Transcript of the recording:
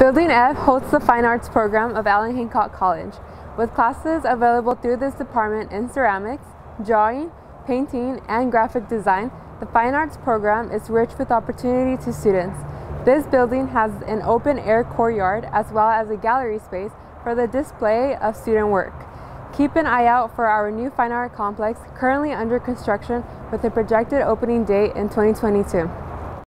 Building F hosts the Fine Arts program of Allan Hancock College, with classes available through this department in ceramics, drawing, painting, and graphic design. The Fine Arts program is rich with opportunity to students. This building has an open air courtyard as well as a gallery space for the display of student work. Keep an eye out for our new fine art complex currently under construction with a projected opening date in 2022.